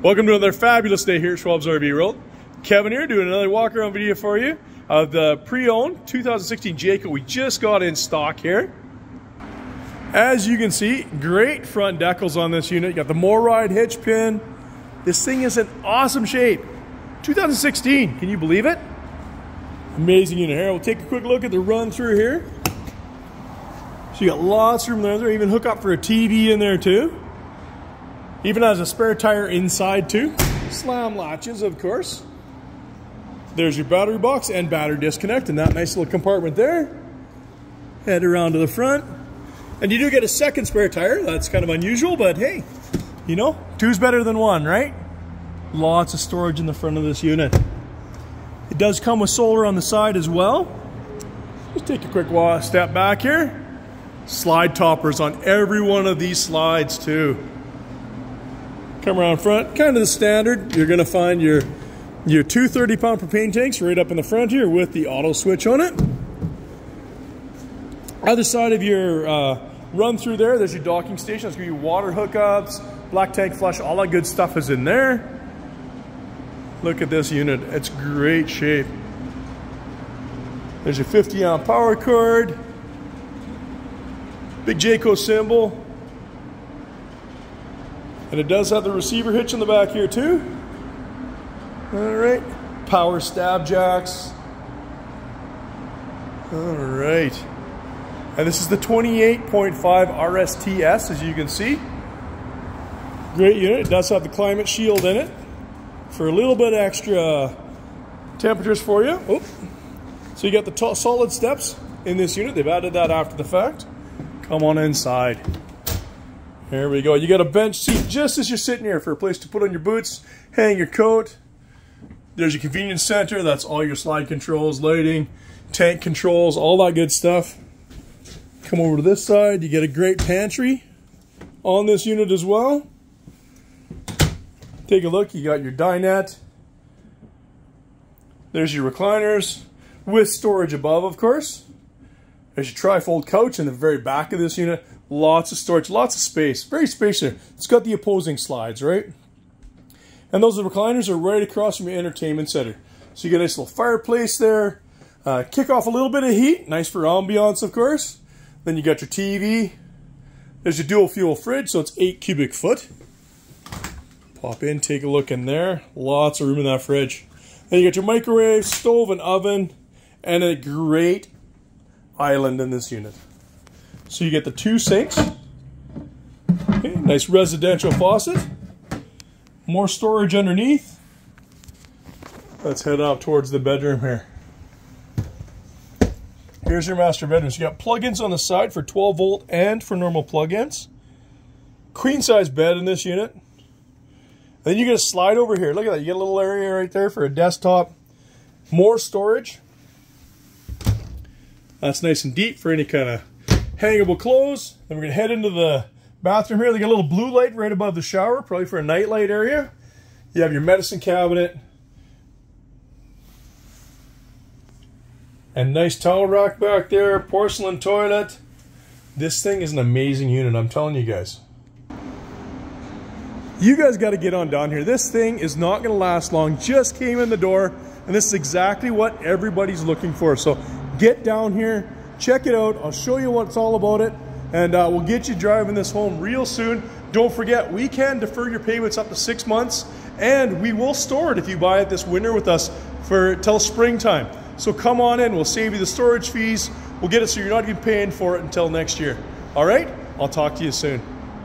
Welcome to another fabulous day here at Schwab's RV World. Kevin here doing another walk around video for you of the pre-owned 2016 Jayco we just got in stock here. As you can see, great front decals on this unit. You got the MORryde hitch pin. This thing is in awesome shape. 2016, can you believe it? Amazing unit here. We'll take a quick look at the run through here. So you got lots of room there. Even hook up for a TV in there too. Even has a spare tire inside too. Slam latches, of course. There's your battery box and battery disconnect in that nice little compartment there. Head around to the front. And you do get a second spare tire. That's kind of unusual, but hey, you know, two's better than one, right? Lots of storage in the front of this unit. It does come with solar on the side as well. Just take a quick step back here. Slide toppers on every one of these slides too. Come around front, kind of the standard. You're gonna find your, your two 30 pound propane tanks right up in the front here with the auto switch on it. Other side of your uh, run through there, there's your docking station. There's gonna be water hookups, black tank flush, all that good stuff is in there. Look at this unit, it's great shape. There's your 50 amp power cord, big Jayco symbol, and it does have the receiver hitch in the back here too. All right, power stab jacks. All right. And this is the 28.5 RSTS, as you can see. Great unit. It does have the climate shield in it for a little bit extra temperatures for you. Oh. So you got the solid steps in this unit. They've added that after the fact. Come on inside. There we go. You got a bench seat just as you're sitting here for a place to put on your boots, hang your coat. There's your convenience center. That's all your slide controls, lighting, tank controls, all that good stuff. Come over to this side. You get a great pantry on this unit as well. Take a look. You got your dinette. There's your recliners with storage above, of course. There's your trifold couch in the very back of this unit. Lots of storage, lots of space. Very spacious. It's got the opposing slides, right? And those recliners are right across from your entertainment center. So you get a nice little fireplace there. Uh, kick off a little bit of heat. Nice for ambiance, of course. Then you got your TV. There's your dual fuel fridge, so it's 8 cubic foot. Pop in, take a look in there. Lots of room in that fridge. Then you got your microwave, stove, and oven, and a great island in this unit. So you get the two sinks. Okay, nice residential faucet. More storage underneath. Let's head out towards the bedroom here. Here's your master bedroom. So you got plug-ins on the side for 12 volt and for normal plug-ins. Queen size bed in this unit. Then you get a slide over here. Look at that. You get a little area right there for a desktop. More storage. That's nice and deep for any kind of hangable clothes. Then we're going to head into the bathroom here. They got a little blue light right above the shower, probably for a night light area. You have your medicine cabinet. And nice towel rack back there, porcelain toilet. This thing is an amazing unit, I'm telling you guys. You guys got to get on down here. This thing is not going to last long. Just came in the door, and this is exactly what everybody's looking for. So get down here, check it out. I'll show you what it's all about it, and uh, we'll get you driving this home real soon. Don't forget, we can defer your payments up to six months, and we will store it if you buy it this winter with us for till springtime. So come on in, we'll save you the storage fees. We'll get it so you're not even paying for it until next year. All right? I'll talk to you soon.